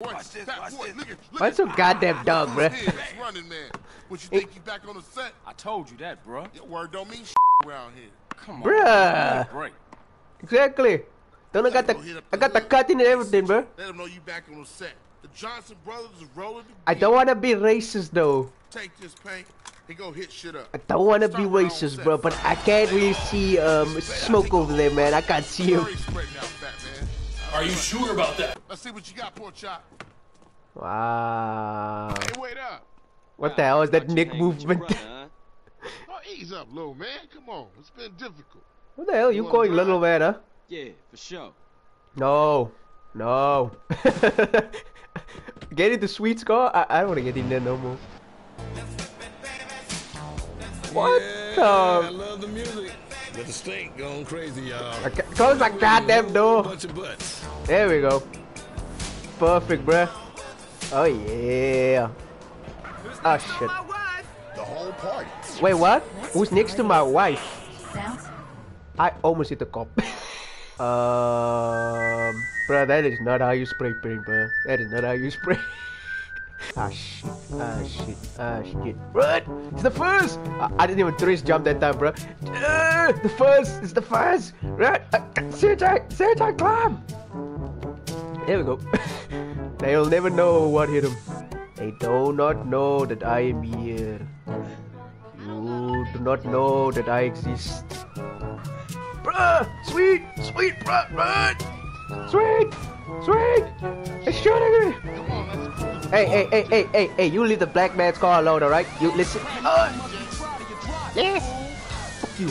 Watch this, watch this. Look at, look Why so goddamn dumb, bruh? running man. What you think you back on the set? I told you that, bruh. Your word don't mean shit around here. Come on. Bruh. Break. Exactly. Don't I got the I got the cutting and everything, bro. Let them know you back on the set. The Johnson brothers is rolling I don't wanna be racist though. Take this paint and go hit shit up. I don't wanna be Start my own racist, bro, but I can't really see um smoke over there, man. I can't see him. Are you sure about that? Let's see what you got, poor chop. Wow. Hey, wait up. What the hell is that Thought you Nick hang with your movement? brother, huh? Oh, ease up, little man. Come on. It's been difficult. What the hell? You wanna calling little man, huh? Yeah, for sure. No. No. get the sweet score? I, I don't wanna get in there no more. What I the? love the music. Got the stink going crazy, y'all. Okay, Close my goddamn door. Bunch of butts. There we go. Perfect, bruh. Oh yeah. Oh shit. The whole party. Wait, what? Who's next to my wife? I almost hit the cop. um, bro, that is not how you spray paint, bro. That is not how you spray. ah shit, ah shit, ah shit. Run! It's the first! I, I didn't even trace jump that time, bro. Uh, the first! It's the first! Run! Uh, Sergei! Sergei, climb! There we go. They'll never know what hit them. They do not know that I am here. You do not know that I exist. Bruh! Sweet! Sweet, bruh! Run! Sweet! Sweet! It's shooting me! Come on, let's Hey, hey, hey, hey, hey, hey, you leave the black man's car alone, alright? You listen. Uh, yes! Fuck you.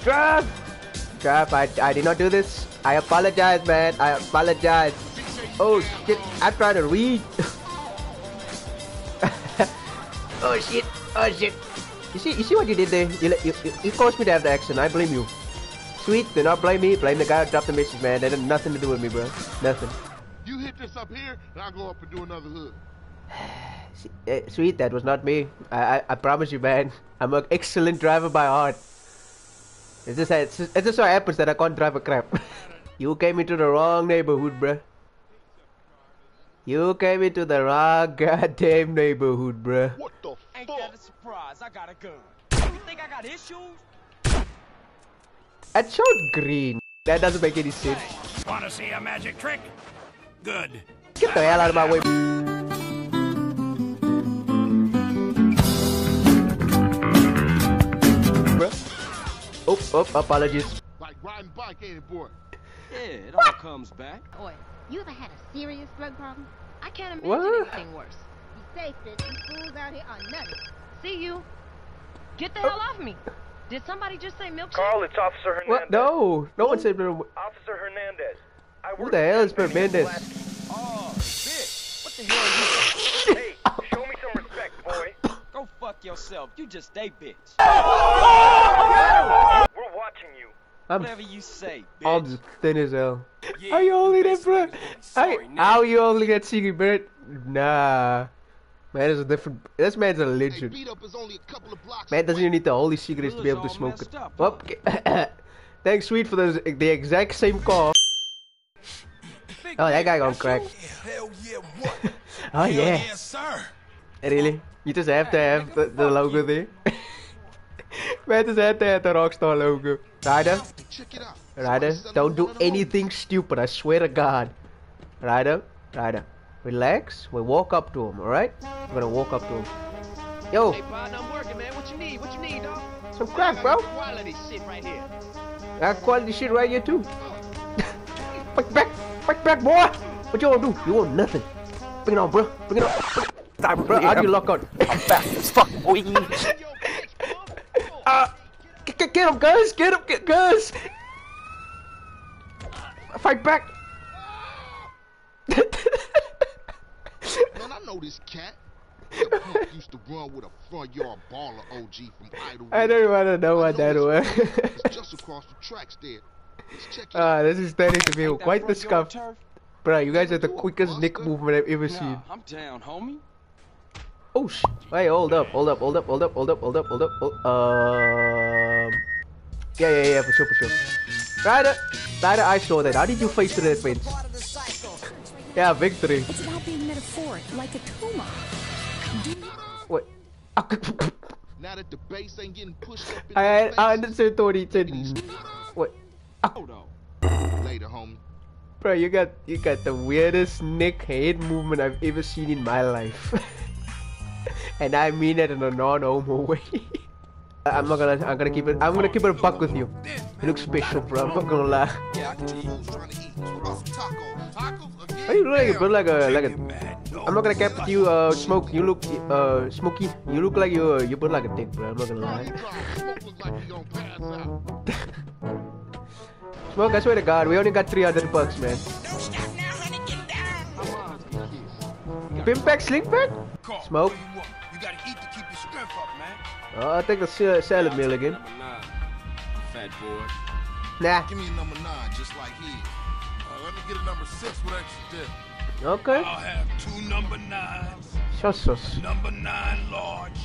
Drive! Drive, I, I did not do this. I apologize, man. I apologize. Oh shit, I'm trying to read. oh shit, oh shit. You see, you see what you did there? You, you, you, you caused me to have the action. I blame you. Sweet, do not blame me. Blame the guy who dropped the message, man. That had nothing to do with me, bro. Nothing. You hit this up here, and I'll go up and do another hood. Eh, Sweet, that was not me. I, I, I promise you, man. I'm an excellent driver by heart. It just, it just, it just so happens that I can't drive a crap. you came into the wrong neighborhood, bruh. You came into the wrong goddamn neighborhood, bruh. What the Ain't fuck? that a surprise? I got a gun. You think I got issues? It showed green. That doesn't make any sense. Want to see a magic trick? Good. Get the hell out of my way. Bruh. Oh, oh, apologies. Like riding bike, ain't it, boy? Yeah, it all comes back. Boy, you ever had a serious drug problem? I can't imagine What? anything worse. Be safe, sis. These fools out here are nuts. See you. Get the hell off me. Did somebody just say milkshake? Carl, it's Officer Hernandez. What? No, no one said. Who Officer Hernandez. I work the hell is with Menendez? Oh, bitch. What the hell are you? Hey, show me some respect, boy. Go fuck yourself. You just a bitch. We're watching you. I'm Whatever you say, bitch. all just thin as hell. Yeah, How you only the that, bro? niggas gonna be sorry, How, nigga. how you only that secret, bro? Nah. Man is a different. This man's a legend. is a couple Man doesn't even need the holy secrets to be able to smoke it. up, Well. Thanks, sweet, for those, the exact same car. Oh, that guy gonna crack. Hell yeah, what? Oh yeah. sir. Really? You just have to have the, the logo there. Man just have to have the Rockstar logo. Ryder, Check. Ryder, don't do selling one of those. anything stupid. I swear to God. Ryder, Ryder, relax. We walk up to him, alright? We're gonna walk up to him. Yo, partner, I'm working, man. What you need? What you need, dog? some crack, bro. Quality shit right here. I got quality shit right here too. Fight oh. back, fight back, boy. What you wanna do? You want nothing. Bring it on, bro. Bring it on. Bring- Bro, how do you lock on? I'm back as fuck, boy. Uh, get, get, get him, guys! Get him, get guys! Fight back! Man, I know this cat. That punk used to run with a front yard baller OG from Idlewood. I don't want to know what that was. It's just across the tracks there. Let's check it out. Ah, this is starting to feel That quite the front scuff. Bro, you guys are the quickest nick movement I've ever seen. Nah, I'm down, homie. Oh sh! Hey, hold up, hold up, hold up, hold up, hold up, hold up, hold up. Hold, um. Yeah, yeah, yeah, for sure, for sure. Ryder, Ryder, I saw that. How did you face the that fence? Yeah, victory. It's about being metaphoric, like a tumor. Wait. Now that the bass ain't getting pushed up in I I faces, understood what he said. Wait. later, homie. Bro, you got you got the weirdest neck head movement I've ever seen in my life. and I mean it in a non-homo way. I'm not gonna I'm gonna keep it I'm gonna keep it a buck with you. You look special, bro. I'm not gonna lie. Why you look like a bro like a like a I'm not gonna cap with you, uh smoke, you look uh smoky, you look like you uh, you put like a dick, bro. I'm not gonna lie. Smoke, I swear to God, we only got 300 bucks, man. Pimpack Sling Pack? Smoke? You gotta eat to keep your strength up, man. Oh, I'll take the sa- salad meal again. Fat boy. Nah. Give me a number nine, just like he. Uh, let me get a number six with extra dip. Okay. I'll have two number nines, Sus sus. number nine large,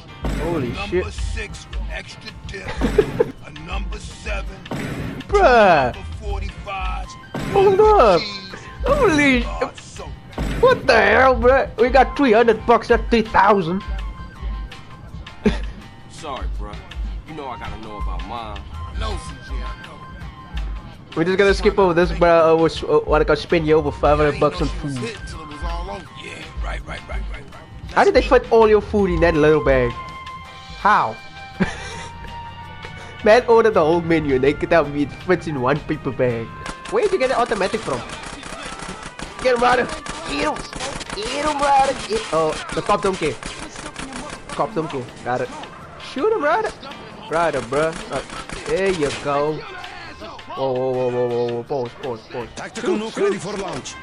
Holy number shit. six with extra dip, a number seven, Bruh. Number 45, Hold up. Holy. large. What the hell, bruh? We got 300 bucks, not 3,000. Sorry, bro. You know I gotta know about mom. No, CJ, I know. We're just gonna skip over this, bruh. Uh, was, uh, what I got spend you over 500 bucks on food. Hit till it was all over. Yeah, right, right, right, right, right. How did they fit all your food in that little bag? How? Man ordered the whole menu and they could tell me it fits in one paper bag. Where did you get the automatic from? Get him, brother! Get him! Get him, brother! Get oh, the cop don't care. Cop don't care. Got it. Shoot him, brother! Brother, bruh. Uh, there you go. Whoa, whoa, whoa, whoa, whoa, whoa. Pause, pause, pause. Tactical nuke ready for launch.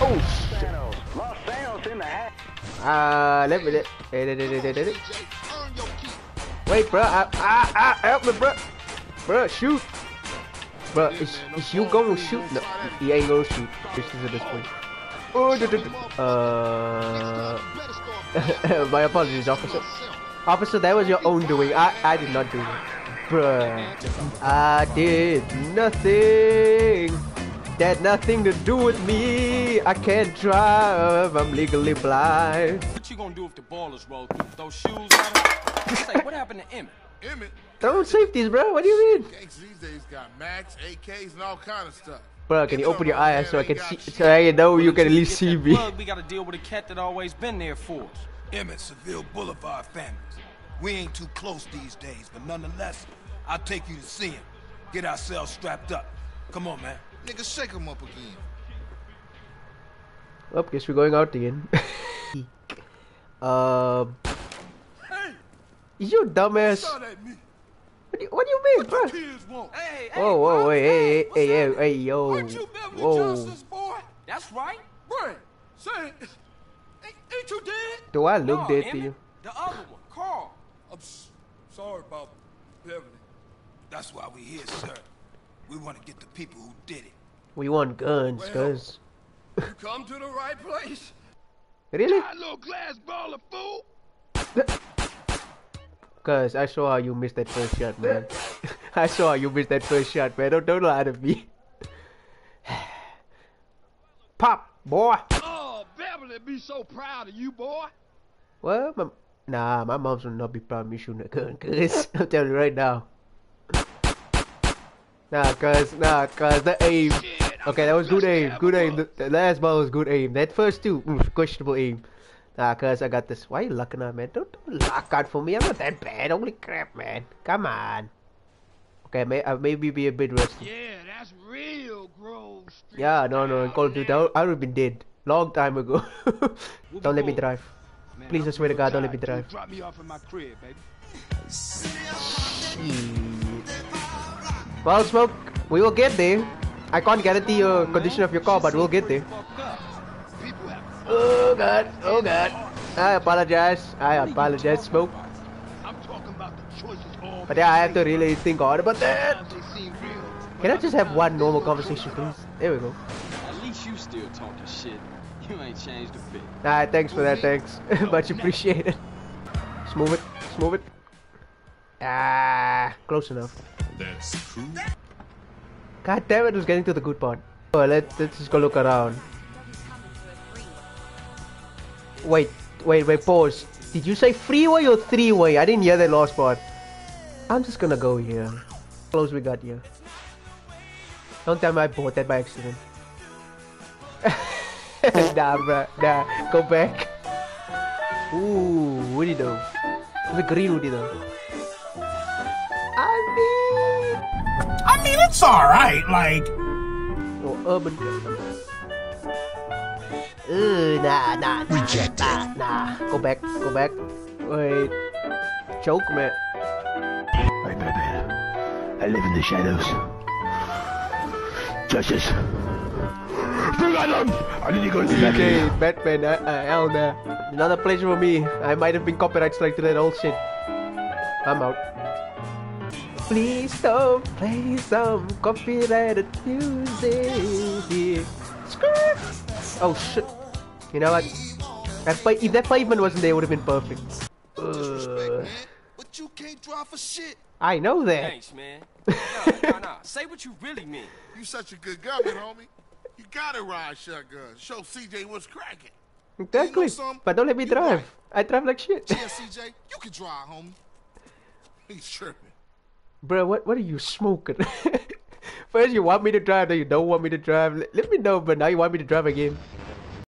Oh, shit. Ah, let me. Let, eh, let, let, let, let. Wait, bro. Ah, ah, ah, help me, bro. Bro, shoot. Bro, is, is you gonna shoot? No, he ain't gonna shoot. This is at this point. Oh, duh, duh, duh. uh, my apologies, officer. Officer, that was your own doing. I, I did not do it. Bruh. I did nothing. That nothing to do with me. I can't drive. I'm legally blind. What you gonna do if the ballers roll through? Those shoes him? Say, what happened to Emmett? Emmett, Throwing safeties, bro. What do you mean? gangs these days got Max, AKs, and all kind of stuff. Bro, can you open your eyes so I can see, so I know you can at least see me? Plug, we gotta deal with a cat that always been there for us. Emmett, Seville Boulevard families. We ain't too close these days, but nonetheless, I'll take you to see him. Get ourselves strapped up. Come on, man. Nigga, shake him up again. Oh, guess we're going out again. um, you dumbass. Shot at me. What do you, what do you mean, bro? Kids won't. Hey, hey, Whoa, whoa, wait, hey, hey, hey, hey, hey, yo, Aren't you Beverly whoa. Johnson's boy? That's right. Right. Say, ain't, ain't you dead? Do I look No, dead to you? The other one, Carl. I'm sorry about Beverly. That's why we here, sir. We want to get the people who did it. We want guns, Well. cuz. You come to the right place. Really? That little glass ball of fool. Cuz, I saw how you missed that first shot, man. I saw how you missed that first shot, man. Don't, don't lie to me. Pop, boy. Oh, Beverly be so proud of you, boy. Well, my, nah, my mom's will not be proud of me shooting a gun, cuz. I'm telling you right now. Nah, cuz, nah, cuz, the aim. Okay, that was good aim, good aim. The, the last ball was good aim. That first two, mm, questionable aim. Nah, cuz, I got this. Why you locking out, man? Don't, don't lock out for me. I'm not that bad. Holy crap, man. Come on. Okay, may, uh, maybe be a bit rusty. Yeah, that's real Grove Street. Yeah, no, no, in Call of Duty, I would- I have been dead. Long time ago. don't let me drive. Man, Please, I I'm swear to God, don't let me drive. Drop me off at my crib, baby. Well, Smoke, we will get there. I can't guarantee your condition of your car, but we'll get there. People have Oh god, oh god. I apologize. I apologize, Smoke. I'm talking about the choices But yeah, I have to really think hard about that. Sometimes they seem real. Can I just have one normal conversation, please? There we go. At least you still talking shit. You ain't changed a bit. Ah, thanks for that, thanks. Much appreciated. Smooth it, smooth it. Ah, close enough. That's cool. God damn it, it was getting to the good part. Oh, let's, let's just go look around. Wait, wait, wait, pause. Did you say freeway or three-way? I didn't hear that last part. I'm just gonna go here. Close we got here. Don't tell me I bought that by accident. nah, bruh. Nah. Go back. Ooh, Woody though. The green Woody though. I mean... I mean, it's alright, like. Oh, urban. Uh, nah, nah, nah, Rejected. nah, nah. Go back, go back. Wait. Choke, me. I'm Batman. I live in the shadows. Justice. Bring on them! I need to go to the Okay, Batman, uh, uh, hell nah. Another pleasure for me. I might have been copyright strike to that old shit. I'm out. Please don't play some copyrighted music. Skirt. Oh shit. You know what? That pa- if that pavement wasn't there, it would have been perfect. Uh, But you can't drive for shit. I know that. Thanks, man. Nah, nah, nah. Say what you really mean. You such a good gunman, homie. You gotta ride shotgun. Show CJ what's cracking. Exactly. But don't let me drive. I drive like shit. Yeah, CJ, you can drive, homie. He's tripping. Bro, what what are you smoking? First you want me to drive, then you don't want me to drive. Let, let me know, but now you want me to drive again.